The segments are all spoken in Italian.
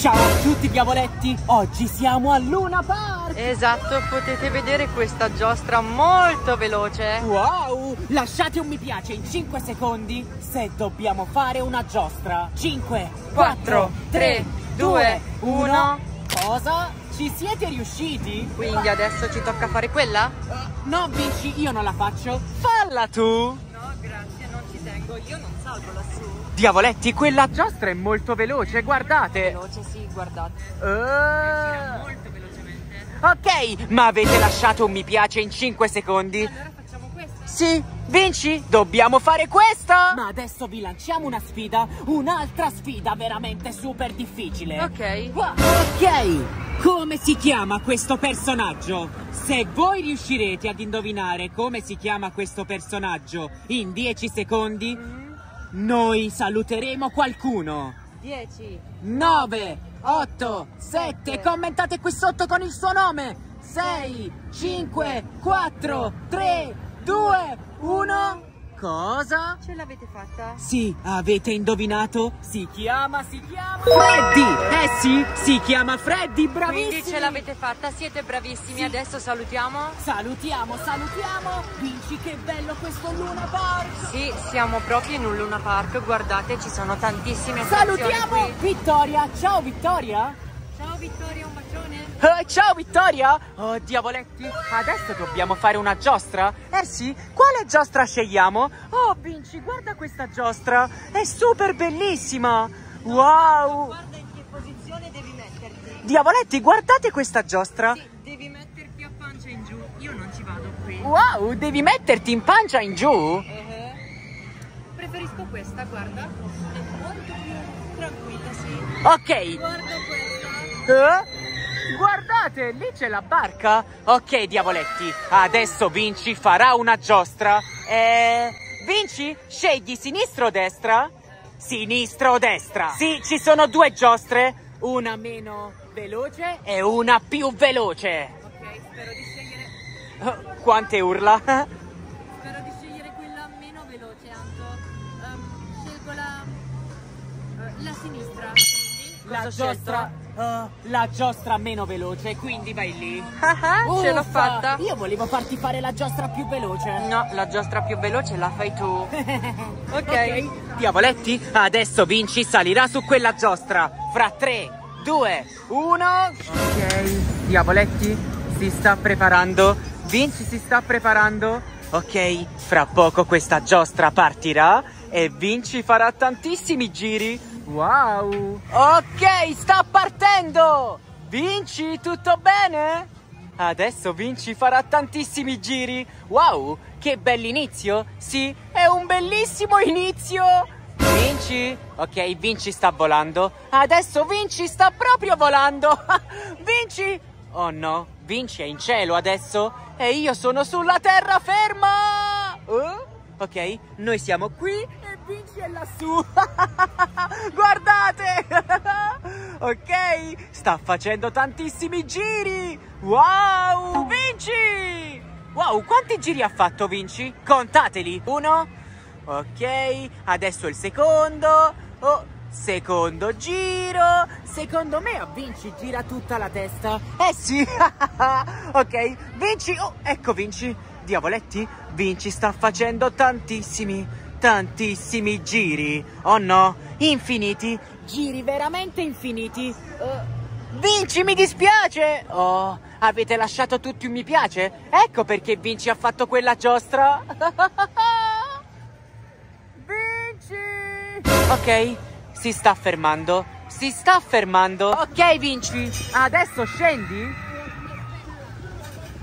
Ciao a tutti diavoletti, oggi siamo a Luna Park! Esatto, potete vedere questa giostra molto veloce. Wow! Lasciate un mi piace in 5 secondi se dobbiamo fare una giostra. 5, 4, 3, 2, 1. Cosa? Ci siete riusciti? Quindi adesso ci tocca fare quella? Uh, no, Vinci, io non la faccio. Falla tu! No, grazie, tengo, io non salgo lassù. Diavoletti, quella giostra è molto veloce, guardate. Veloce, sì, guardate. Uh. Molto velocemente. Ok, ma avete lasciato un mi piace in 5 secondi? Allora. Sì, vinci, dobbiamo fare questa! Ma adesso vi lanciamo una sfida, un'altra sfida veramente super difficile. Ok. Ok, come si chiama questo personaggio? Se voi riuscirete ad indovinare come si chiama questo personaggio in 10 secondi, noi saluteremo qualcuno. 10. 9, 8, 7, commentate qui sotto con il suo nome. 6, 5, 4, 3, 2, 1. Cosa? Ce l'avete fatta? Sì, avete indovinato? Si chiama, si chiama Freddy! Eh sì, si chiama Freddy, bravissimi! Quindi ce l'avete fatta, siete bravissimi. Sì. Adesso salutiamo. Salutiamo, salutiamo! Vinci che bello questo Luna Park! Sì, siamo proprio in un Luna Park. Guardate, ci sono tantissime Salutiamo qui. Vittoria! Ciao Vittoria! Ciao Vittoria, Eh, ciao Vittoria! Oh, diavoletti, adesso dobbiamo fare una giostra? Eh sì, quale giostra scegliamo? Oh, Vinci, guarda questa giostra! È super bellissima! Wow! Guarda in che posizione devi metterti. Diavoletti, guardate questa giostra! Sì, devi metterti a pancia in giù. Io non ci vado qui. Wow, devi metterti in pancia in giù? Eh, Preferisco questa, guarda. È molto più tranquilla, sì. Ok, Guarda questa. Eh? Guardate, lì c'è la barca. Ok, diavoletti, adesso Vinci farà una giostra. Eh, Vinci, scegli sinistra o destra? Sinistra o destra? Sì, ci sono due giostre, una meno veloce e una più veloce. Ok, spero di scegliere. Oh, Quante urla? La giostra, oh, la giostra meno veloce, quindi vai lì. Ah, ce l'ho Uffa, fatta. Io volevo farti fare la giostra più veloce. No, la giostra più veloce la fai tu. ok. Ok. Diavoletti, adesso Vinci salirà su quella giostra. Fra 3, 2, 1. Ok. Diavoletti, si sta preparando. Vinci si sta preparando. Ok, fra poco questa giostra partirà e Vinci farà tantissimi giri. Wow. Ok, sta partendo. Vinci, tutto bene? Adesso Vinci farà tantissimi giri. Wow, che bell'inizio! Sì, è un bellissimo inizio! Vinci? Ok, Vinci sta volando. Adesso Vinci sta proprio volando. Vinci? Oh no, Vinci è in cielo adesso e io sono sulla terraferma. Eh? Ok, noi siamo qui Vinci è lassù. Guardate! ok, sta facendo tantissimi giri. Wow, Vinci! Wow, quanti giri ha fatto Vinci? Contateli. Uno. Ok, adesso il secondo. Oh, secondo giro. Secondo me a Vinci gira tutta la testa. Eh sì. ok, Vinci. Oh, ecco Vinci. Diavoletti, Vinci sta facendo tantissimi, tantissimi giri. Oh no, infiniti. Giri veramente infiniti. Eh, Vinci, mi dispiace! Oh, avete lasciato tutti un mi piace? Ecco perché Vinci ha fatto quella giostra. Vinci! Ok, si sta fermando. Si sta fermando. Ok, Vinci, adesso scendi?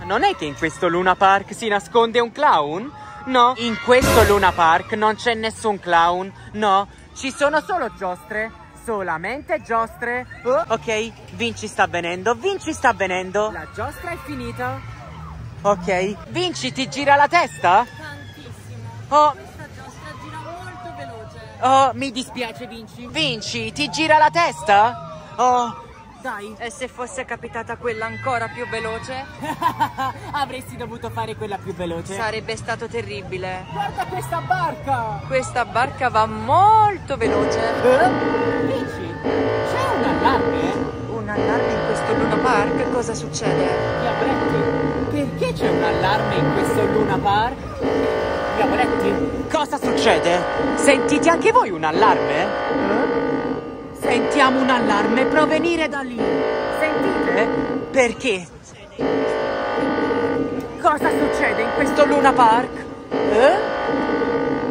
Non è che in questo Luna Park si nasconde un clown? No, in questo Luna Park non c'è nessun clown. No, ci sono solo giostre. Solamente giostre. Oh, ok, Vinci sta venendo. Vinci sta venendo. La giostra è finita. Ok, Vinci ti gira la testa? Tantissimo. Oh, Questa giostra gira molto veloce. oh, mi dispiace, Vinci. Vinci, ti gira la testa? Oh, dai. E se fosse capitata quella ancora più veloce? Avresti dovuto fare quella più veloce. Sarebbe stato terribile. Guarda questa barca! Questa barca va molto veloce. Eh? C'è un allarme? Un allarme in questo Luna Park? Cosa succede? Diavoletti, perché c'è un allarme in questo Luna Park? Diavoletti, cosa succede? Sentite anche voi un allarme? Eh? Sentiamo un allarme provenire da lì. Sentite? Perché? Cosa succede in questo Luna Park? Eh?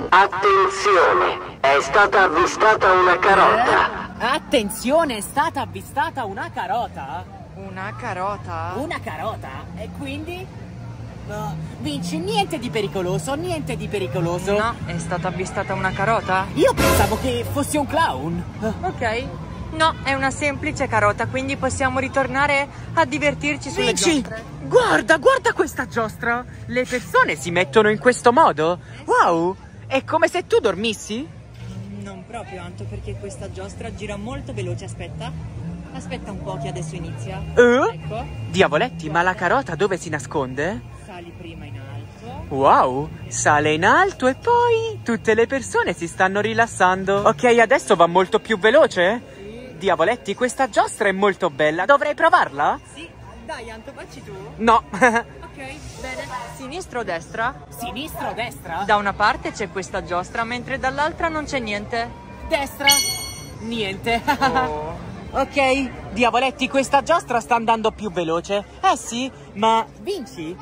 Attenzione, è stata avvistata una carota. Attenzione, è stata avvistata una carota. Una carota? Una carota? E quindi? No, Vinci, niente di pericoloso, niente di pericoloso. No, è stata avvistata una carota? Io pensavo che fosse un clown. Ok. No, è una semplice carota, quindi possiamo ritornare a divertirci sulle Vinci, giostre. guarda, guarda questa giostra. Le persone si mettono in questo modo. Wow, è come se tu dormissi. Non proprio, Anto, perché questa giostra gira molto veloce. Aspetta. Aspetta un po' che adesso inizia. Eh? Ecco. Diavoletti, ma la carota dove si nasconde? Sali prima in alto. Wow, sale in alto e poi tutte le persone si stanno rilassando. Ok, adesso va molto più veloce? Diavoletti, questa giostra è molto bella. Dovrei provarla? Sì, dai, Anto, facci tu. No. Ok, bene. Sinistra o destra? Sinistra o destra? Da una parte c'è questa giostra, mentre dall'altra non c'è niente. destra. Niente. Oh. ok, diavoletti, questa giostra sta andando più veloce. Eh sì, ma Vinci,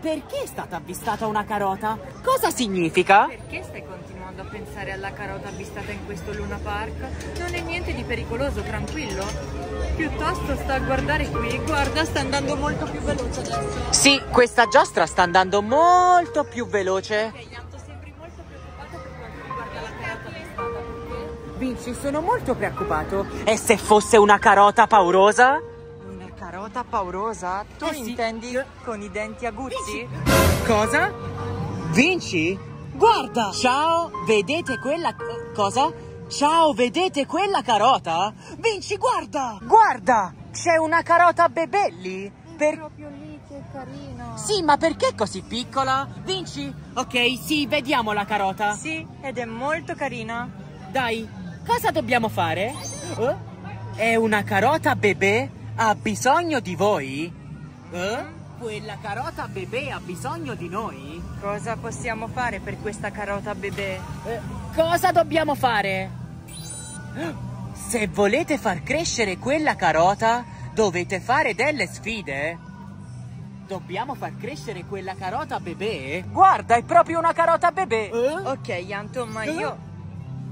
perché è stata avvistata una carota? Cosa significa? Perché stai continuando a pensare alla carota avvistata in questo Luna Park? Non è niente di pericoloso, tranquillo. Piuttosto sta a guardare qui, guarda, sta andando molto più veloce adesso. Sì, questa giostra sta andando molto più veloce. Ok, Yanto, sembri molto preoccupato per quanto riguarda la carota avvistata, perché? Vinci, sono molto preoccupato. E se fosse una carota paurosa? Carota paurosa? Tu Eh sì. intendi con i denti aguzzi? Cosa? Vinci? Guarda! Ciao, vedete quella cosa? Ciao, vedete quella carota? Vinci, guarda! Guarda! C'è una carota bebè lì. Per... Proprio lì, che carino. Sì, ma perché così piccola? Vinci? Ok, sì, vediamo la carota. Sì, ed è molto carina. Dai, cosa dobbiamo fare? Eh? È una carota bebè? Ha bisogno di voi? Eh? Quella carota bebè ha bisogno di noi? Cosa possiamo fare per questa carota bebè? Eh, cosa dobbiamo fare? Se volete far crescere quella carota, dovete fare delle sfide. Dobbiamo far crescere quella carota bebè? Guarda, è proprio una carota bebè. Ok, Yanto, ma io...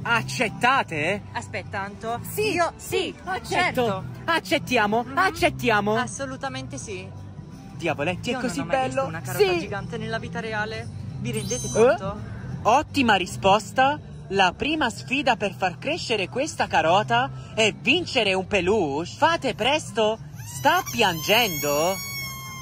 Accettate? Aspetta, Anto. Sì, Io... Sì, accetto. certo. Accettiamo, Mhm. accettiamo. Assolutamente sì. Diavoletti, Io è così bello. una carota sì. gigante nella vita reale. Vi rendete Eh? conto? Ottima risposta. La prima sfida per far crescere questa carota è vincere un peluche. Fate presto. Sta piangendo?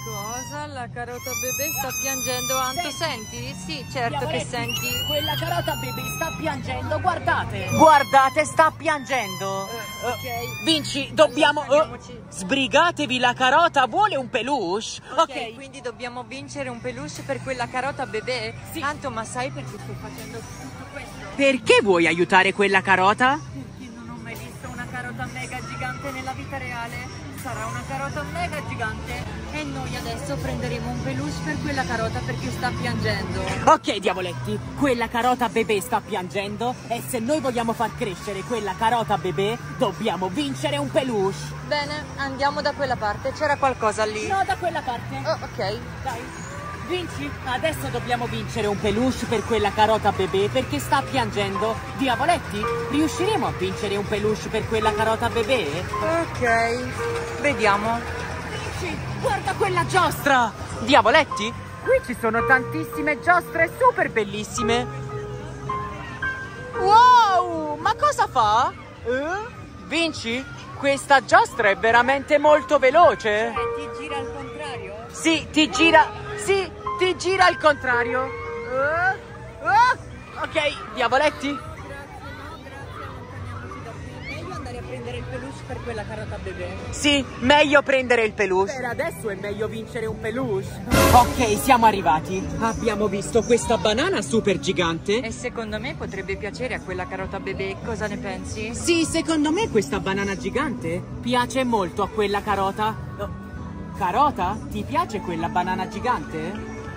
Cosa? La carota bebè sta piangendo, Anto, senti? Sì, certo che senti. Quella carota baby sta piangendo, guardate. Guardate, sta piangendo. Eh, ok. Vinci, dobbiamo... Allora, eh, calmiamoci. sbrigatevi, la carota vuole un peluche. Ok, quindi dobbiamo vincere un peluche per quella carota bebè? Sì. Anto, ma sai perché sto facendo tutto questo? Perché vuoi aiutare quella carota? Perché non ho mai visto una carota mega gigante nella vita reale. Sarà una carota mega gigante. E noi adesso prenderemo un peluche per quella carota perché sta piangendo. Ok, diavoletti, quella carota bebè sta piangendo e se noi vogliamo far crescere quella carota bebè, dobbiamo vincere un peluche. Bene, andiamo da quella parte. C'era qualcosa lì. No, da quella parte. Oh, ok. Dai. Vinci, adesso dobbiamo vincere un peluche per quella carota bebè perché sta piangendo. Diavoletti, riusciremo a vincere un peluche per quella carota bebè? Ok. Vediamo. Vinci, guarda quella giostra! Diavoletti, qui ci sono tantissime giostre super bellissime. Wow, ma cosa fa? Eh? Vinci, questa giostra è veramente molto veloce. Eh, ti gira al contrario? Sì, ti gira. Sì, ti gira al contrario. Eh? Ah! Ok, diavoletti. Grazie, no, grazie, allontaniamoci da qui. Meglio andare a prendere il peluche per quella carota bebè. Sì, meglio prendere il peluche. Per adesso è meglio vincere un peluche. Ok, siamo arrivati. Abbiamo visto questa banana super gigante. E secondo me potrebbe piacere a quella carota bebè. Cosa ne pensi? Sì, secondo me questa banana gigante piace molto a quella carota. Carota? Ti piace quella banana gigante?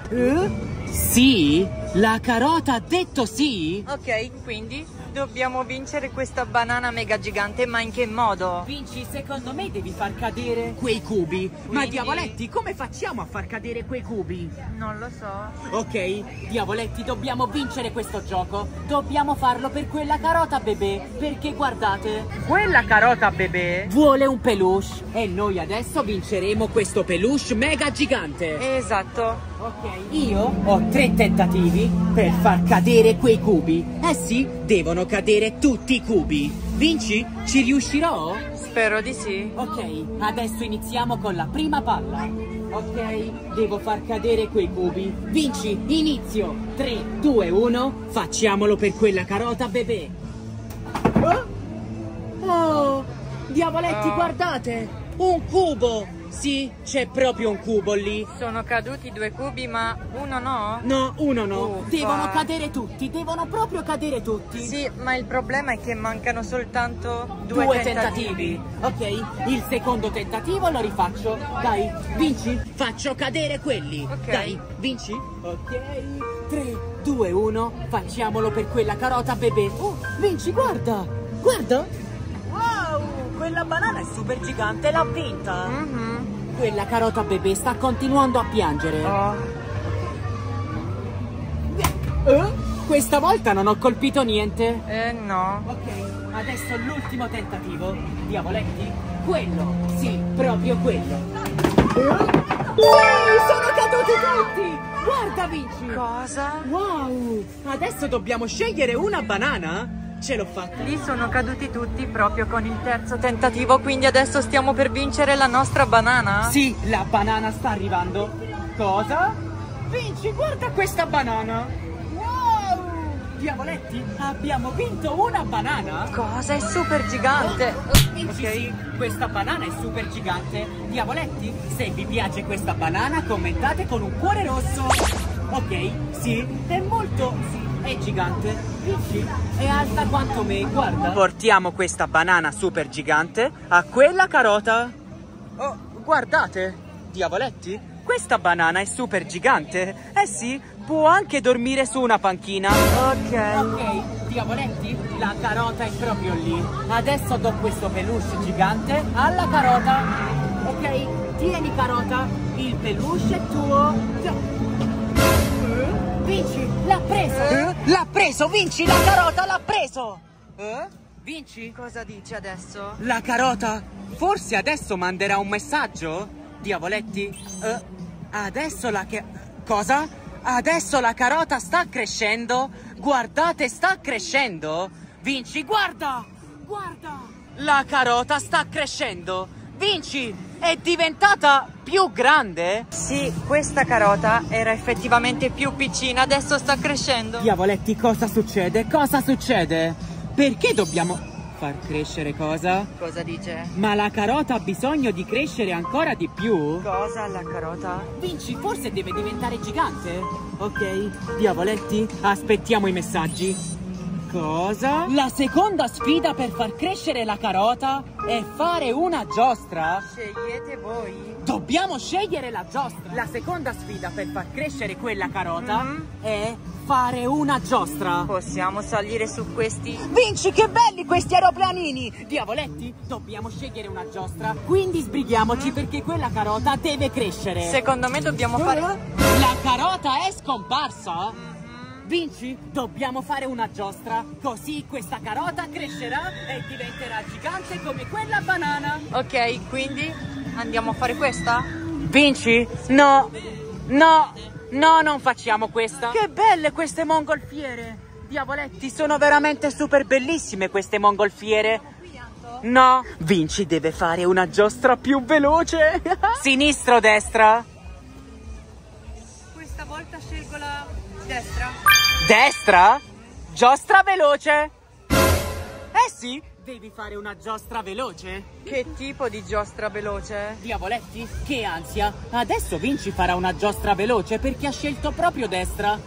Eh? Sì? La carota ha detto sì? Ok, quindi dobbiamo vincere questa banana mega gigante, ma in che modo? Vinci, secondo me devi far cadere quei cubi. Ma Quindi? diavoletti, come facciamo a far cadere quei cubi? Non lo so. Ok, diavoletti, dobbiamo vincere questo gioco. Dobbiamo farlo per quella carota bebè. Perché guardate, Quella carota bebè? vuole un peluche. E noi adesso vinceremo questo peluche mega gigante. Esatto. Ok, io ho tre tentativi per far cadere quei cubi. Eh sì, devono cadere tutti i cubi. Vinci? Ci riuscirò? Spero di sì. Ok, adesso iniziamo con la prima palla. Ok, devo far cadere quei cubi. Vinci, inizio. 3, 2, 1. Facciamolo per quella carota bebè. Oh, oh diavoletti, Oh. guardate. Un cubo. Sì, c'è proprio un cubo lì. Sono caduti due cubi, ma uno no? No, uno no. Uffa. Devono cadere tutti, devono proprio cadere tutti. Sì, ma il problema è che mancano soltanto due, Due, tentativi. tentativi. Ok, il secondo tentativo lo rifaccio. Dai, vinci. Faccio cadere quelli. Ok. Dai, vinci. Ok. 3, 2, 1. Facciamolo per quella carota bebè. Oh, vinci, guarda. Guarda. Wow, quella banana è super gigante, l'ha vinta. Mhm. Quella carota bebè sta continuando a piangere. Oh. Eh? Questa volta non ho colpito niente. Eh no. Ok, adesso l'ultimo tentativo. Diavoletti? Quello, sì, proprio quello. Sì, sono caduti tutti! Guarda, Vinci! Cosa? Wow! Adesso dobbiamo scegliere una banana? Ce l'ho fatta. Lì sono caduti tutti proprio con il terzo tentativo, quindi adesso stiamo per vincere la nostra banana? Sì, la banana sta arrivando. Cosa? Vinci, guarda questa banana! Wow! Diavoletti, abbiamo vinto una banana? Cosa? È super gigante! Vinci Ok. sì, questa banana è super gigante. Diavoletti, se vi piace questa banana commentate con un cuore rosso. Ok, sì, è molto... sì, è gigante. Vinci, è alta quanto me, guarda. Portiamo questa banana super gigante a quella carota. Oh, guardate, diavoletti, questa banana è super gigante. Eh sì, può anche dormire su una panchina. Ok. Ok, diavoletti, la carota è proprio lì. Adesso do questo peluche gigante alla carota. Ok, tieni carota, il peluche è tuo. Vinci, l'ha preso. L'ha preso, vinci, la carota l'ha preso. Eh? Vinci? Cosa dici adesso? La carota? Forse adesso manderà un messaggio? Diavoletti? Eh, adesso la che... Cosa? Adesso la carota sta crescendo? Guardate, sta crescendo? Vinci, guarda! Guarda! La carota sta crescendo! Vinci, è diventata più grande? Sì, questa carota era effettivamente più piccina, adesso sta crescendo. Diavoletti, cosa succede? Cosa succede? Perché dobbiamo far crescere cosa? Cosa dice? Ma la carota ha bisogno di crescere ancora di più? Cosa la carota? Vinci, forse deve diventare gigante? Ok, diavoletti, aspettiamo i messaggi. Cosa? La seconda sfida per far crescere la carota è fare una giostra? Scegliete voi. Dobbiamo scegliere la giostra. La seconda sfida per far crescere quella carota Mhm. è fare una giostra. Possiamo salire su questi? Vinci, che belli questi aeroplanini! Diavoletti, dobbiamo scegliere una giostra, quindi sbrighiamoci perché quella carota deve crescere. Secondo me dobbiamo fare... La carota è scomparsa? Vinci, dobbiamo fare una giostra, così questa carota crescerà e diventerà gigante come quella banana. Ok, quindi andiamo a fare questa? Vinci? No, no, no, non facciamo questa. Che belle queste mongolfiere! Diavoletti, sono veramente super bellissime queste mongolfiere. No, Vinci deve fare una giostra più veloce. Sinistro, destra. Destra. Destra? Giostra veloce. Eh sì, Devi fare una giostra veloce? Che tipo di giostra veloce? Diavoletti, che ansia! Adesso Vinci farà una giostra veloce perché ha scelto proprio destra.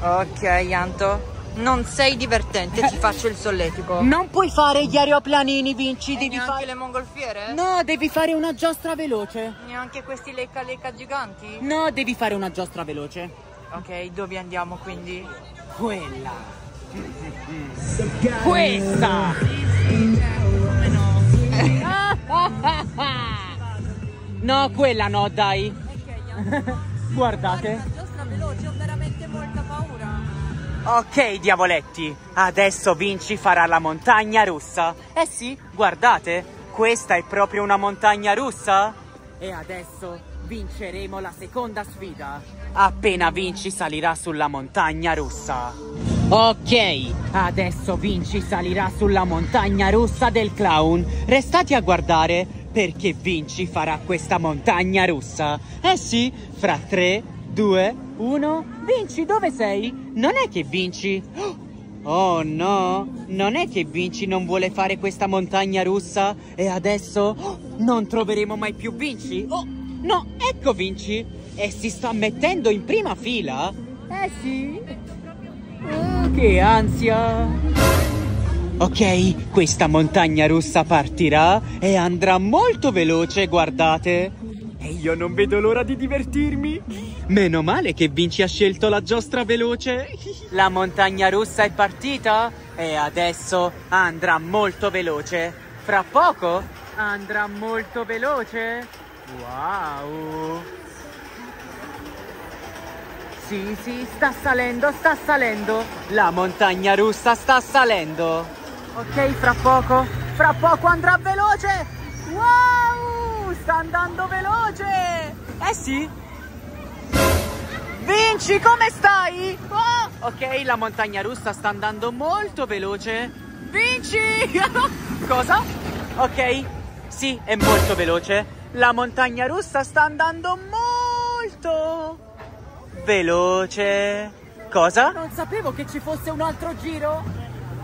Ok, Anto. Non sei divertente, ti faccio il solletico. Non puoi fare gli aeroplanini, Vinci, E devi neanche fare... le mongolfiere? No, devi fare una giostra veloce. Neanche questi lecca lecca giganti? No, devi fare una giostra veloce. Ok, dove andiamo quindi? Quella. Questa. Come no? No, quella no, dai. Guardate. Una giostra veloce, ho veramente molta paura. Ok, diavoletti, adesso Vinci farà la montagna russa. Eh sì, guardate, questa è proprio una montagna russa. E adesso vinceremo la seconda sfida. Appena Vinci salirà sulla montagna russa. Ok, adesso Vinci salirà sulla montagna russa del clown. Restate a guardare perché Vinci farà questa montagna russa. Eh sì, fra 3, 2, 1. Vinci, dove sei? Non è che Vinci... Oh no, non è che Vinci non vuole fare questa montagna russa e adesso non troveremo mai più Vinci? Oh, no, ecco Vinci! E si sta mettendo in prima fila? Eh sì. Oh, che ansia! Ok, questa montagna russa partirà e andrà molto veloce, guardate. E io non vedo l'ora di divertirmi. Meno male che Vinci ha scelto la giostra veloce. La montagna russa è partita e adesso andrà molto veloce. Fra poco andrà molto veloce. Wow! Sì, sì, sta salendo, sta salendo. La montagna russa sta salendo. Ok, fra poco, fra poco andrà veloce. Wow! Sta andando veloce. Eh sì. Vinci, come stai? Oh! Ok, la montagna russa sta andando molto veloce. Vinci! Cosa? Ok, sì, è molto veloce. La montagna russa sta andando molto veloce. Cosa? Non sapevo che ci fosse un altro giro.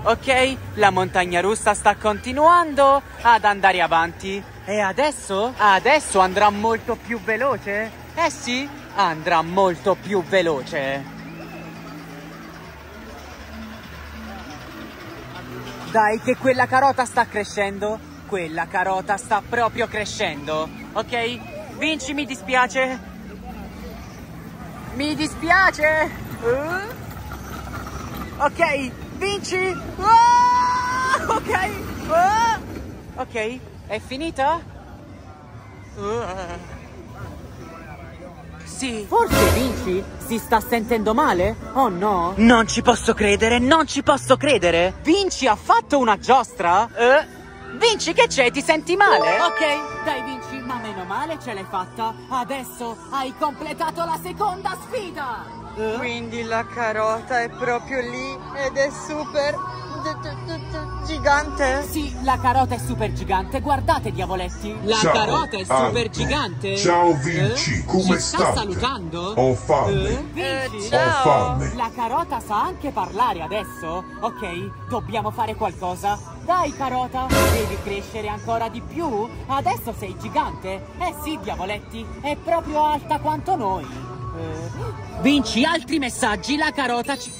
Ok, la montagna russa sta continuando ad andare avanti. E adesso? Adesso andrà molto più veloce? Eh sì, andrà molto più veloce. Dai, che quella carota sta crescendo. Quella carota sta proprio crescendo. Ok? Vinci, mi dispiace. Mi dispiace. Eh? Ok, vinci. Ah, ok. Ah. Ok, è finita? Ah. Sì. Forse Vinci si sta sentendo male? Oh no? Non ci posso credere, non ci posso credere. Vinci ha fatto una giostra? Eh? Vinci, che c'è? Ti senti male? Ok, dai Vinci, ma meno male ce l'hai fatta. Adesso hai completato la seconda sfida. Quindi la carota è proprio lì ed è super gigante? Sì, la carota è super gigante, guardate diavoletti. La Ciao, carota è super Andy. gigante. Ciao, Vinci, Eh? come Ci sta state? salutando? Ho fame. Eh? Vinci? Eh, ciao. Ho fame. La carota sa anche parlare adesso? Ok, dobbiamo fare qualcosa. Dai carota, devi crescere ancora di più? Adesso sei gigante? Eh sì, diavoletti, è proprio alta quanto noi. Eh, Vinci altri messaggi, la carota ci...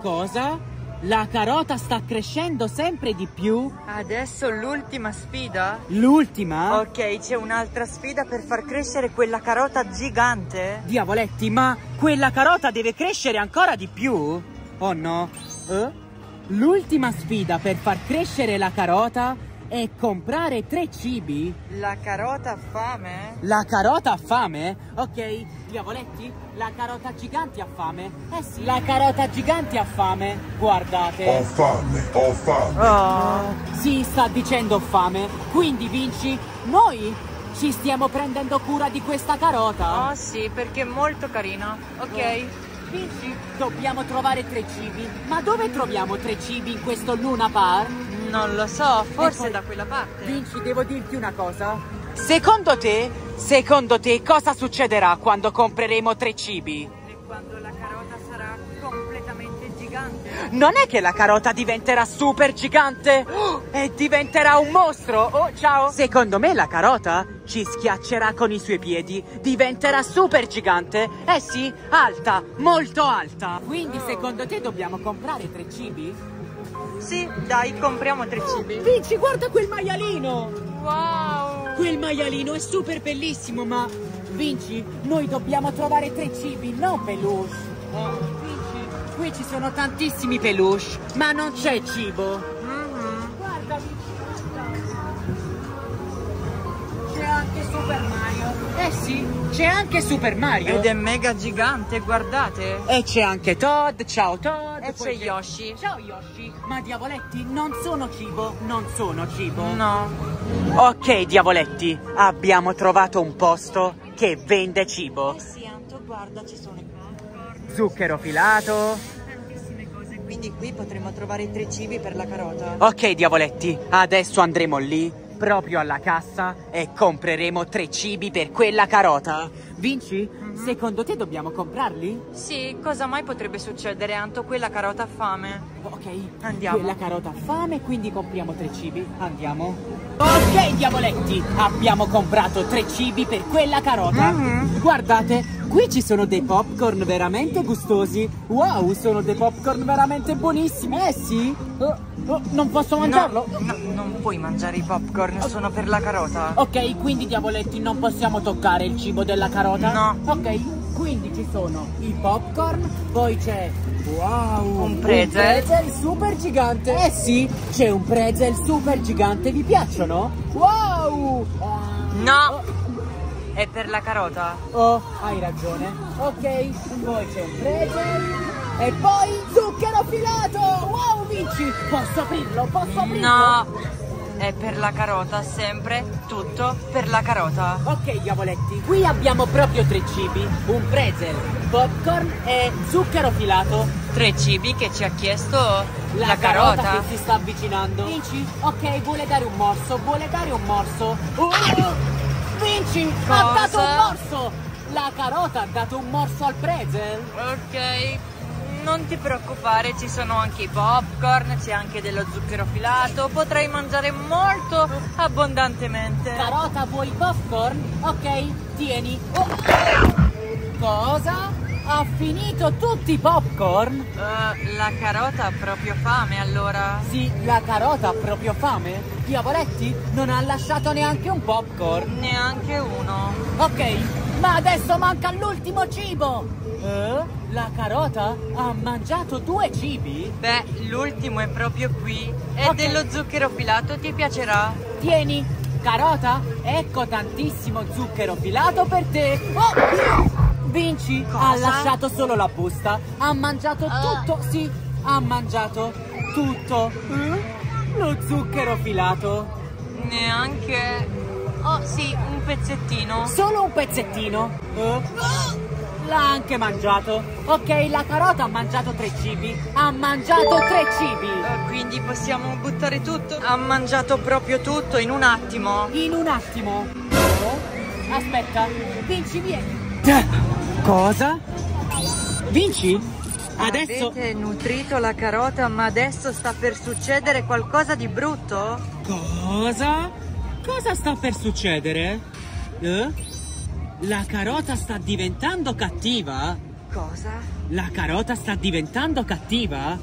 Cosa? La carota sta crescendo sempre di più? Adesso l'ultima sfida? L'ultima? Ok, c'è un'altra sfida per far crescere quella carota gigante? Diavoletti, ma quella carota deve crescere ancora di più? Oh no? Eh? L'ultima sfida per far crescere la carota è comprare tre cibi? La carota ha fame? La carota ha fame? Ok, diavoletti, la carota gigante ha fame. Eh sì, la carota gigante ha fame. Guardate. Ho fame, ho fame. Oh, Sì, sta dicendo fame. Quindi, Vinci, noi ci stiamo prendendo cura di questa carota. oh sì, perché è molto carina. Ok. Vinci, dobbiamo trovare tre cibi. Ma dove troviamo tre cibi in questo Luna Park? Non lo so, forse poi- da quella parte. Vinci, devo dirti una cosa. Secondo te, secondo te cosa succederà quando compreremo tre cibi? Non è che la carota diventerà super gigante Oh, e diventerà un mostro. Oh, ciao. Secondo me la carota ci schiaccerà con i suoi piedi, diventerà super gigante. Eh sì, alta, molto alta. Quindi secondo te dobbiamo comprare tre cibi? Sì, dai, compriamo tre cibi. Vinci, guarda quel maialino! Wow! Quel maialino è super bellissimo, ma Vinci, noi dobbiamo trovare tre cibi, non peluche. Vinci, qui ci sono tantissimi peluche, ma non c'è cibo. Guarda. C'è anche Super Mario. Eh sì, c'è anche Super Mario. Ed è mega gigante, guardate. E c'è anche Todd, ciao Todd. E Poi c'è Yoshi. Ciao Yoshi. Ma diavoletti non sono cibo, non sono cibo. No. Ok, diavoletti, abbiamo trovato un posto che vende cibo. Sì, Anto, guarda, ci sono i Zucchero filato. tantissime cose. Quindi qui potremo trovare tre cibi per la carota. Ok, diavoletti, adesso andremo lì, proprio alla cassa, e compreremo tre cibi per quella carota. Vinci? Secondo te dobbiamo comprarli? Sì, cosa mai potrebbe succedere, Anto? Quella carota ha fame. Ok, Andiamo. Quella carota ha fame, quindi compriamo tre cibi. Andiamo. Ok, diavoletti, abbiamo comprato tre cibi per quella carota. Mhm. Guardate, qui ci sono dei popcorn veramente gustosi. Wow, sono dei popcorn veramente buonissimi. Eh sì? Oh, oh, non posso mangiarlo? No, no, non puoi mangiare i popcorn, sono per la carota. Ok, quindi diavoletti non possiamo toccare il cibo della carota? No. Ok, quindi ci sono i popcorn, poi c'è... Wow! Un pretzel. Un pretzel super gigante! Eh sì, c'è un pretzel super gigante, vi piacciono? Wow! No! È per la carota? Oh, hai ragione. Ok, poi c'è un pretzel e poi zucchero filato! Wow, vinci! Posso aprirlo? Posso aprirlo? No! È per la carota, sempre tutto per la carota. Ok, diavoletti, qui abbiamo proprio tre cibi: un pretzel, popcorn e zucchero filato. Tre cibi che ci ha chiesto la, La, carota. che si sta avvicinando. Vinci? Ok, vuole dare un morso, vuole dare un morso. Oh, Vinci! Ha Cosa? dato un morso! La carota ha dato un morso al pretzel. Ok, non ti preoccupare, ci sono anche i popcorn, c'è anche dello zucchero filato, potrai mangiare molto abbondantemente. Carota, vuoi popcorn? Ok, tieni. Oh. Cosa? Ha finito tutti i popcorn? Eh, la carota ha proprio fame allora. Sì, la carota ha proprio fame. Diavoletti non ha lasciato neanche un popcorn. Neanche uno. Ok, ma adesso manca l'ultimo cibo. Eh? La carota ha mangiato due cibi? Beh, l'ultimo è proprio qui. È Ok. dello zucchero filato, ti piacerà? Tieni, carota, ecco tantissimo zucchero filato per te. Oh! Vinci, ha Cosa? lasciato solo la busta. Ha mangiato Ah. tutto, sì, ha mangiato tutto. Eh? Lo zucchero filato. Neanche... Oh sì, un pezzettino. Solo un pezzettino. Eh? L'ha anche mangiato. Ok, la carota ha mangiato tre cibi. Ha mangiato tre cibi. Eh, quindi possiamo buttare tutto? Ha mangiato proprio tutto in un attimo. In un attimo. Oh, Aspetta, Vinci, vieni. Cosa? Vinci? Adesso... Avete nutrito la carota, ma adesso sta per succedere qualcosa di brutto? Cosa? Cosa sta per succedere? Eh? La carota sta diventando cattiva? Cosa? La carota sta diventando cattiva?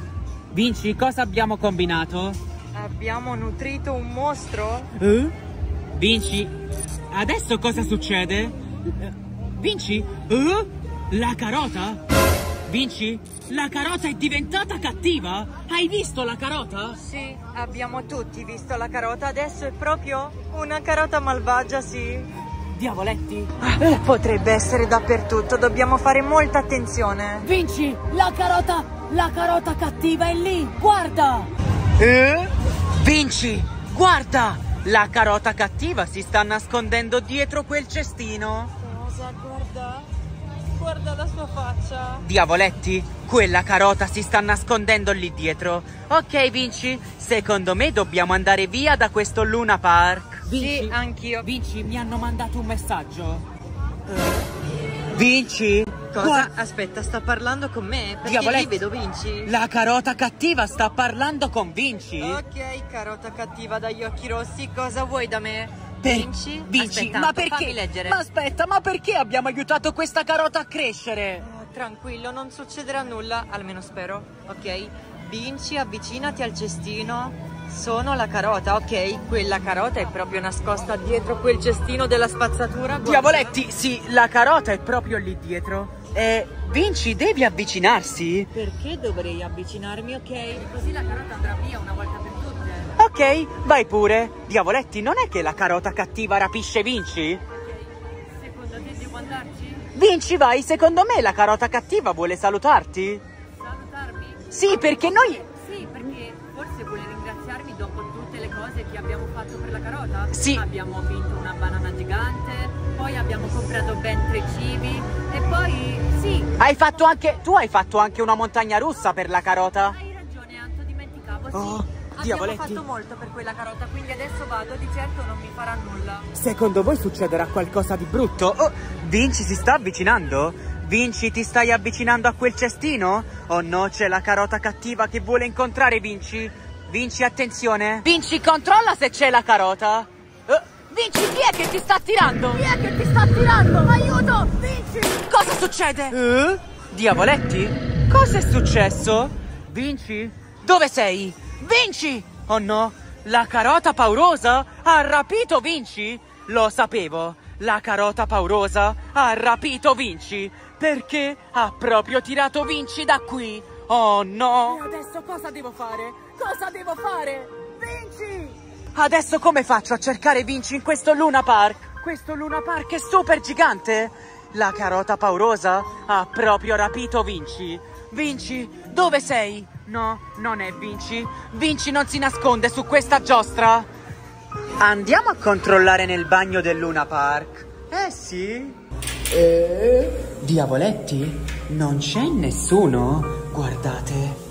Vinci, cosa abbiamo combinato? Abbiamo nutrito un mostro? Eh? Vinci, adesso cosa succede? Eh, Vinci? Eh? La carota? Vinci? La carota è diventata cattiva? Hai visto la carota? Sì, abbiamo tutti visto la carota, adesso è proprio una carota malvagia, sì. Diavoletti? Potrebbe essere dappertutto, dobbiamo fare molta attenzione. Vinci, la carota, la carota cattiva è lì, guarda! Eh? Vinci, guarda! La carota cattiva si sta nascondendo dietro quel cestino. Cosa? Guarda. Guarda la sua faccia. Diavoletti, quella carota si sta nascondendo lì dietro. Ok, Vinci, secondo me dobbiamo andare via da questo Luna Park. Sì, anch'io. Vinci, mi hanno mandato un messaggio. Vinci, Cosa? Guarda- Aspetta, sta parlando con me? Perché Diavoletti. vedo Vinci. La carota cattiva sta parlando con Vinci. Ok, carota cattiva dagli occhi rossi, cosa vuoi da me? Per- Vinci? Vinci, Aspetta, ma fammi perché? leggere. Ma aspetta, ma perché abbiamo aiutato questa carota a crescere? Oh, tranquillo, non succederà nulla, almeno spero. Ok? Vinci, avvicinati al cestino. Sono la carota, ok? Quella carota è proprio nascosta dietro quel cestino della spazzatura. guarda. Diavoletti, sì, la carota è proprio lì dietro. E Vinci, devi avvicinarsi? Perché dovrei avvicinarmi, ok? Così la carota andrà via una volta per. Ok, vai pure. Diavoletti, non è che la carota cattiva rapisce Vinci? Secondo te devo andarci? Vinci, vai, secondo me la carota cattiva vuole salutarti. Salutarmi? Sì, perché noi... Sì, perché forse vuole ringraziarmi dopo tutte le cose che abbiamo fatto per la carota. Sì. Abbiamo vinto una banana gigante, poi abbiamo comprato ben tre cibi e poi sì, Hai fatto anche... Tu hai fatto anche una montagna russa per la carota? hai ragione Anto, dimenticavo, sì. Oh, Abbiamo diavoletti. fatto molto per quella carota, quindi adesso vado, di certo non mi farà nulla. Secondo voi succederà qualcosa di brutto? Oh, Vinci si sta avvicinando? Vinci, ti stai avvicinando a quel cestino? Oh no, c'è la carota cattiva che vuole incontrare Vinci. Vinci, attenzione. Vinci, controlla se c'è la carota. Eh, Vinci, chi è che ti sta tirando? Chi è che ti sta tirando? Aiuto! Vinci! Cosa succede? Eh? Diavoletti? Cosa è successo? Vinci? Dove sei? Vinci! Oh no, la carota paurosa ha rapito Vinci? Lo sapevo, la carota paurosa ha rapito Vinci perché ha proprio tirato Vinci da qui. Oh no! E adesso cosa devo fare? Cosa devo fare? Vinci! Adesso come faccio a cercare Vinci in questo Luna Park? Questo Luna Park è super gigante! La carota paurosa ha proprio rapito Vinci. Vinci, dove sei? No, non è Vinci. Vinci non si nasconde su questa giostra. Andiamo a controllare nel bagno del Luna Park. Eh sì. Eh, diavoletti, non c'è nessuno. Guardate.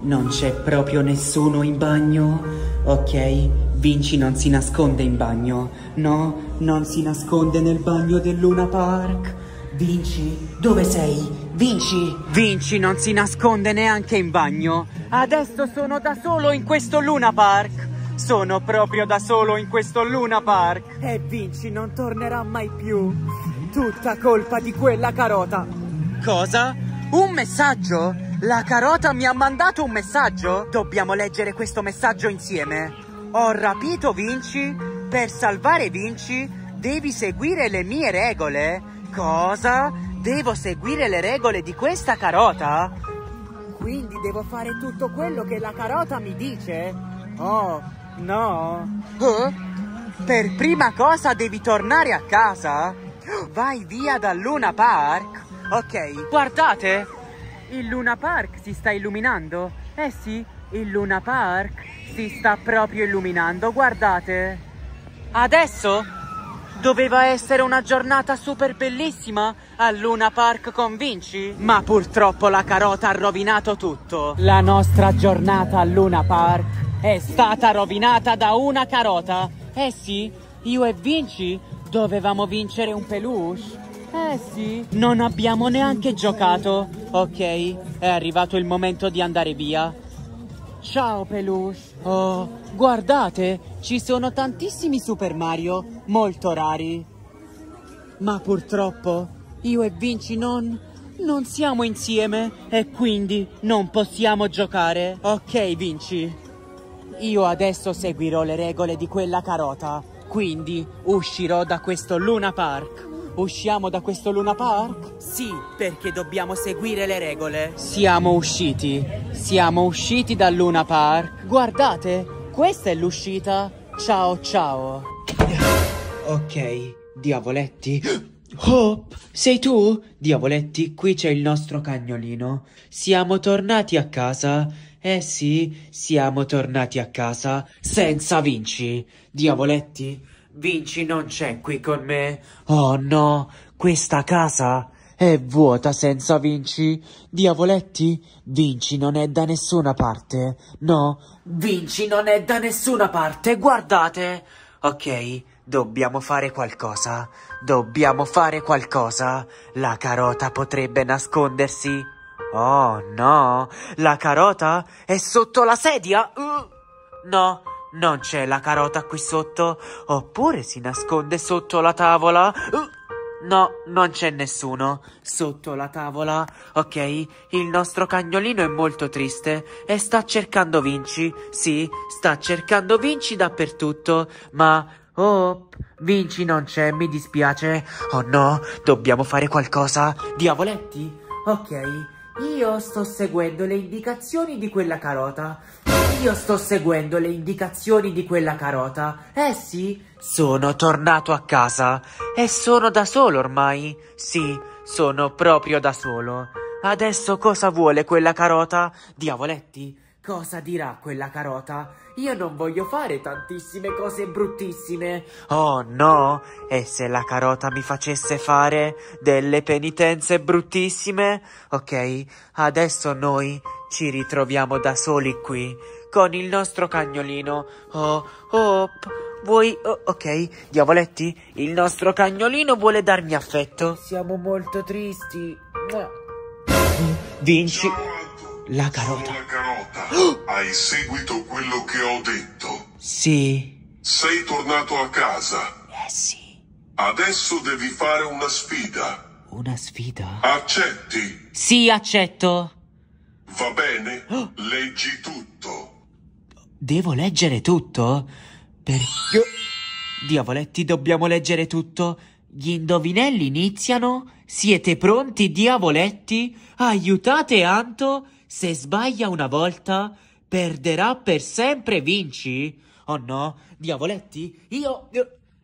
Non c'è proprio nessuno in bagno. Ok, Vinci non si nasconde in bagno. No, non si nasconde nel bagno del Luna Park. Vinci, dove sei? Vinci! Vinci non si nasconde neanche in bagno. Adesso sono da solo in questo Luna Park. Sono proprio da solo in questo Luna Park. E Vinci non tornerà mai più. Tutta colpa di quella carota. Cosa? Un messaggio? La carota mi ha mandato un messaggio? Dobbiamo leggere questo messaggio insieme. Ho rapito Vinci. Per salvare Vinci devi seguire le mie regole. Cosa? Devo seguire le regole di questa carota? Quindi devo fare tutto quello che la carota mi dice? Oh, no. Eh? Per prima cosa devi tornare a casa? Vai via dal Luna Park? Ok, guardate! Il Luna Park si sta illuminando. Eh sì, il Luna Park si sta proprio illuminando, guardate. Adesso doveva essere una giornata super bellissima al Luna Park con Vinci, ma purtroppo la carota ha rovinato tutto. La nostra giornata al Luna Park è stata rovinata da una carota. Eh sì, io e Vinci dovevamo vincere un peluche. Eh sì, non abbiamo neanche giocato. Ok, è arrivato il momento di andare via. Ciao peluche. Oh, guardate, ci sono tantissimi Super Mario, molto rari. Ma purtroppo io e Vinci non non siamo insieme e quindi non possiamo giocare. Ok, Vinci. Io adesso seguirò le regole di quella carota, quindi uscirò da questo Luna Park. Usciamo da questo Luna Park? Sì, perché dobbiamo seguire le regole. Siamo usciti. Siamo usciti dal Luna Park. Guardate, questa è l'uscita. Ciao ciao. Ok, diavoletti. Hop, sei tu? Diavoletti, qui c'è il nostro cagnolino. Siamo tornati a casa. Eh sì, siamo tornati a casa senza Vinci. Diavoletti, Vinci non c'è qui con me. Oh no, questa casa è vuota senza Vinci. Diavoletti, Vinci non è da nessuna parte. No, Vinci non è da nessuna parte, guardate. Ok, Dobbiamo fare qualcosa. Dobbiamo fare qualcosa. La carota potrebbe nascondersi. Oh no, la carota è sotto la sedia. Uh, no, non c'è la carota qui sotto. Oppure si nasconde sotto la tavola. Uh, No, non c'è nessuno. Sotto la tavola, ok? Il nostro cagnolino è molto triste e sta cercando Vinci. Sì, sta cercando Vinci dappertutto, ma... Oh, Vinci non c'è, mi dispiace. Oh no, dobbiamo fare qualcosa. Diavoletti? Ok, io sto seguendo le indicazioni di quella carota. Io sto seguendo le indicazioni di quella carota. Eh sì, sono tornato a casa e sono da solo ormai. Sì, sono proprio da solo. Adesso cosa vuole quella carota? Diavoletti, cosa dirà quella carota? Io non voglio fare tantissime cose bruttissime. Oh no, e se la carota mi facesse fare delle penitenze bruttissime? Ok, adesso noi ci ritroviamo da soli qui con il nostro cagnolino. Oh, oh, vuoi... Oh, ok, diavoletti, il nostro cagnolino vuole darmi affetto. Siamo molto tristi. Vinci. La carota. Sono la carota. Hai seguito quello che ho detto. Sì. Sei tornato a casa. Eh sì. Adesso devi fare una sfida. Una sfida? Accetti? Sì, accetto. Va bene? Leggi tutto. Devo leggere tutto? Perché... Diavoletti, dobbiamo leggere tutto. Gli indovinelli iniziano? Siete pronti, diavoletti? Aiutate Anto! Se sbaglia una volta, perderà per sempre Vinci? Oh no, diavoletti, io...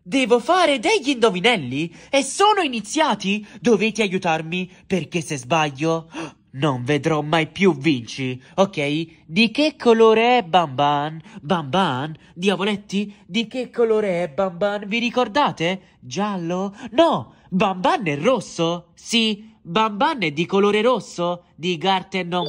Devo fare degli indovinelli? E sono iniziati? Dovete aiutarmi, perché se sbaglio... Non vedrò mai più Vinci, ok? Di che colore è Bamban? Bamban? Diavoletti? Di che colore è Bamban? Vi ricordate? Giallo? No! Bamban è rosso? Sì, Bamban è di colore rosso? Di Garten non.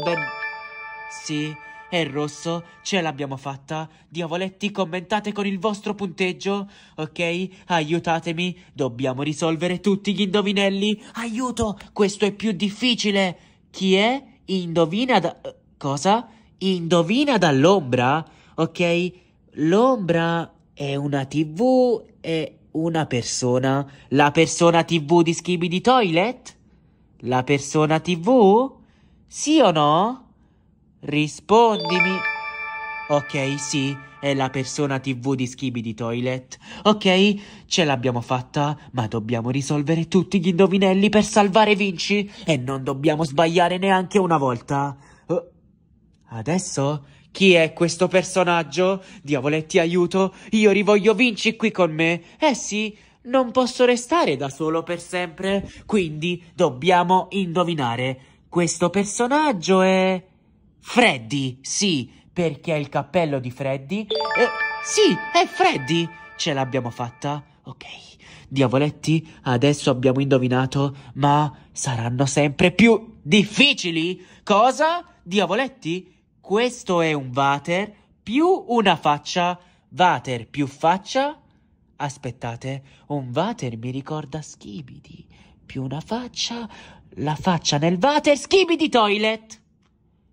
Sì, è rosso, ce l'abbiamo fatta. Diavoletti, commentate con il vostro punteggio, ok? Aiutatemi, dobbiamo risolvere tutti gli indovinelli. Aiuto, questo è più difficile. Chi è? Indovina da... Cosa? Indovina dall'ombra? Ok? L'ombra è una tv e una persona. La persona tv di Skibidi Toilet? La persona tv? Sì o no? Rispondimi. Ok, sì, è la persona TV di Skibidi Toilet. Ok, ce l'abbiamo fatta, ma dobbiamo risolvere tutti gli indovinelli per salvare Vinci e non dobbiamo sbagliare neanche una volta. Uh, adesso? Chi è questo personaggio? Diavoletti, aiuto! Io rivoglio Vinci qui con me. Eh sì, non posso restare da solo per sempre, quindi dobbiamo indovinare. Questo personaggio è... Freddy, sì, perché il cappello di Freddy. Eh, sì, è Freddy! Ce l'abbiamo fatta? Ok. Diavoletti, adesso abbiamo indovinato, ma saranno sempre più difficili. Cosa? Diavoletti? Questo è un water più una faccia. Water più faccia? Aspettate, un water mi ricorda Skibidi. Più una faccia, la faccia nel water, Skibidi Toilet.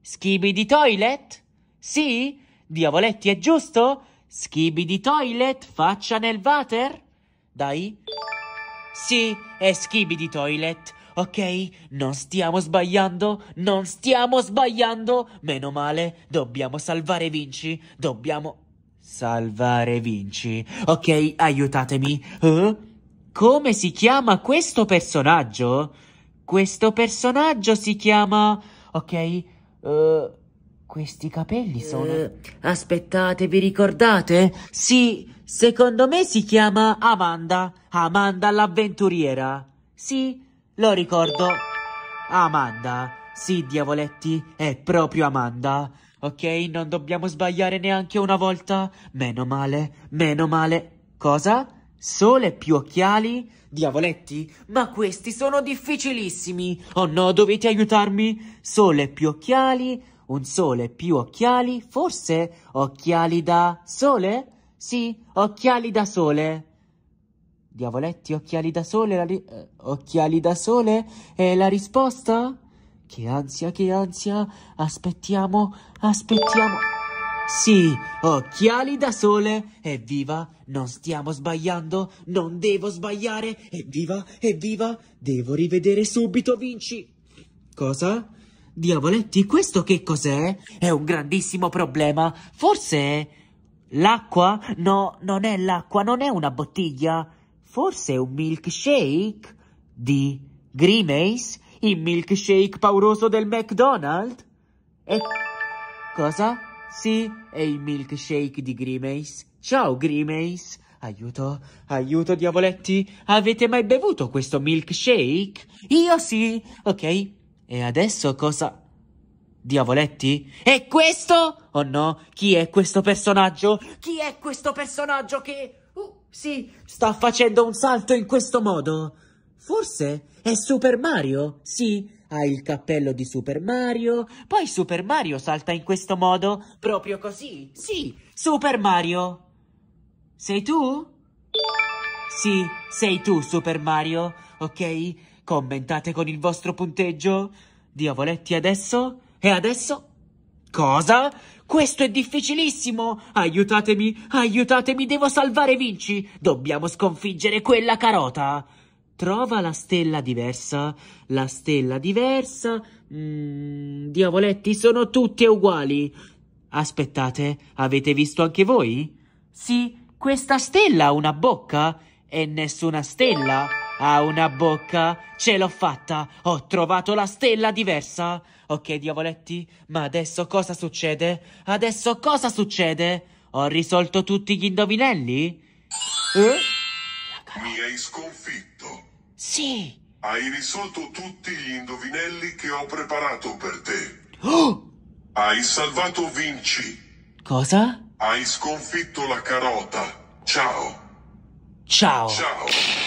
Skibidi Toilet? Sì? Diavoletti è giusto? Skibidi Toilet, faccia nel water? Dai. Sì, è Skibidi Toilet. Ok, non stiamo sbagliando, non stiamo sbagliando. Meno male, dobbiamo salvare Vinci. Dobbiamo salvare Vinci. Ok, aiutatemi. Eh? Come si chiama questo personaggio? Questo personaggio si chiama... Ok, uh, questi capelli sono... Uh, aspettate, vi ricordate? Sì, secondo me si chiama Amanda. Amanda l'avventuriera. Sì, lo ricordo. Amanda. Sì, diavoletti, è proprio Amanda. Ok, non dobbiamo sbagliare neanche una volta. Meno male, meno male. Cosa? Sole più occhiali? Diavoletti? Ma questi sono difficilissimi! Oh no, dovete aiutarmi! Sole più occhiali, un sole più occhiali, forse occhiali da sole? Sì, occhiali da sole. Diavoletti, occhiali da sole, la ri- eh, occhiali da sole è la risposta? Che ansia, che ansia. Aspettiamo, aspettiamo. Sì, occhiali da sole. Evviva, non stiamo sbagliando, non devo sbagliare. Evviva, evviva, devo rivedere subito Vinci. Cosa? Diavoletti, questo che cos'è? È un grandissimo problema. Forse l'acqua? No, non è l'acqua, non è una bottiglia. Forse è un milkshake di Grimace? Il milkshake pauroso del McDonald's? E cosa? Sì, è il milkshake di Grimace. Ciao Grimace. Aiuto, aiuto diavoletti. Avete mai bevuto questo milkshake? Io sì. Ok. E adesso cosa? Diavoletti? E questo? Oh no, chi è questo personaggio? Chi è questo personaggio che... Sì, sta facendo un salto in questo modo. Forse è Super Mario? Sì, ha il cappello di Super Mario. Poi Super Mario salta in questo modo, proprio così. Sì, Super Mario. Sei tu? Sì, sei tu, Super Mario. Ok? Commentate con il vostro punteggio. Diavoletti adesso? E adesso? Cosa? Questo è difficilissimo! Aiutatemi, aiutatemi, devo salvare Vinci! Dobbiamo sconfiggere quella carota! Trova la stella diversa. La stella diversa. Mm, diavoletti, sono tutte uguali. Aspettate, avete visto anche voi? Sì, questa stella ha una bocca e nessuna stella ha una bocca. Ce l'ho fatta. Ho trovato la stella diversa. Ok, diavoletti, ma adesso cosa succede? Adesso cosa succede? Ho risolto tutti gli indovinelli? Eh? Mi hai sconfitto. Sì. Hai risolto tutti gli indovinelli che ho preparato per te. Oh! Hai salvato Vinci. Cosa? Hai sconfitto la carota. Ciao. Ciao. Ciao.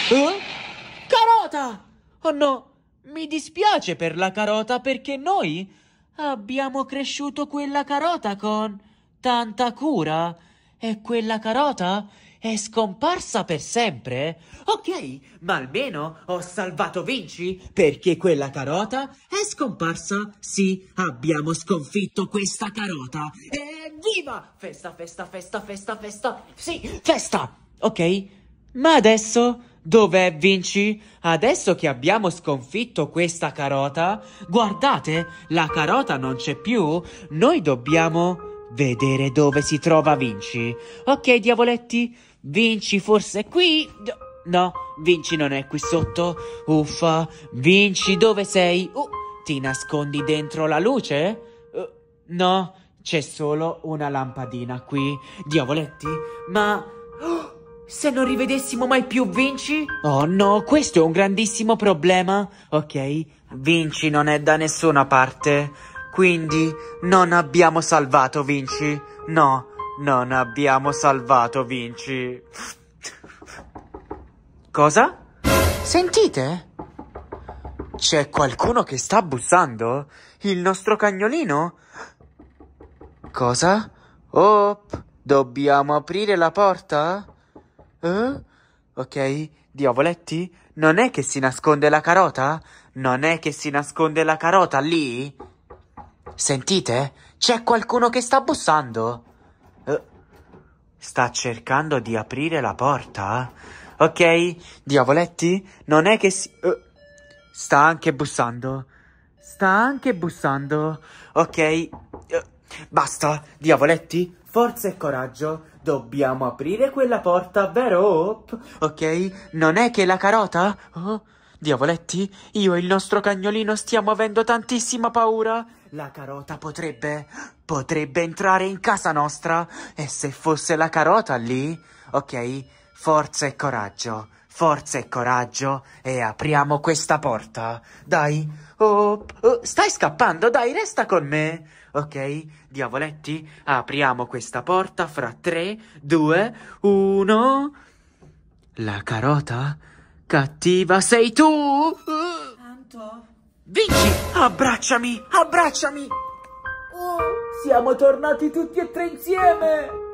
Eh? Carota! Oh no, mi dispiace per la carota perché noi abbiamo cresciuto quella carota con tanta cura e quella carota è scomparsa per sempre. Ok, ma almeno ho salvato Vinci perché quella carota è scomparsa. Sì, abbiamo sconfitto questa carota. Evviva! Festa, festa, festa, festa, festa. Sì, festa! Ok, ma adesso dov'è Vinci? Adesso che abbiamo sconfitto questa carota, guardate, la carota non c'è più. Noi dobbiamo vedere dove si trova Vinci. Ok, diavoletti, Vinci forse è qui? No, Vinci non è qui sotto. Uffa, Vinci dove sei? Uh, ti nascondi dentro la luce? Uh, no, c'è solo una lampadina qui. Diavoletti, ma... Oh, se non rivedessimo mai più Vinci? Oh no, questo è un grandissimo problema. Ok, Vinci non è da nessuna parte. Quindi non abbiamo salvato Vinci. No, non abbiamo salvato Vinci. Cosa? Sentite? C'è qualcuno che sta bussando? Il nostro cagnolino? Cosa? Oh, dobbiamo aprire la porta? Eh? Ok, diavoletti, non è che si nasconde la carota? Non è che si nasconde la carota lì? Sentite? C'è qualcuno che sta bussando? Eh, sta cercando di aprire la porta? Ok, diavoletti, non è che si... eh, sta anche bussando. Sta anche bussando. Ok, eh, basta, diavoletti, forza e coraggio. Dobbiamo aprire quella porta, vero? Ok, non è che la carota? Oh, diavoletti, io e il nostro cagnolino stiamo avendo tantissima paura. La carota potrebbe... potrebbe entrare in casa nostra. E se fosse la carota lì? Ok, forza e coraggio. Forza e coraggio e apriamo questa porta. Dai. Oh, oh, stai scappando, dai, resta con me. Ok, diavoletti, apriamo questa porta fra 3, 2, 1. La carota? Cattiva sei tu? Tanto. Vinci! Abbracciami! Abbracciami! Oh, siamo tornati tutti e tre insieme!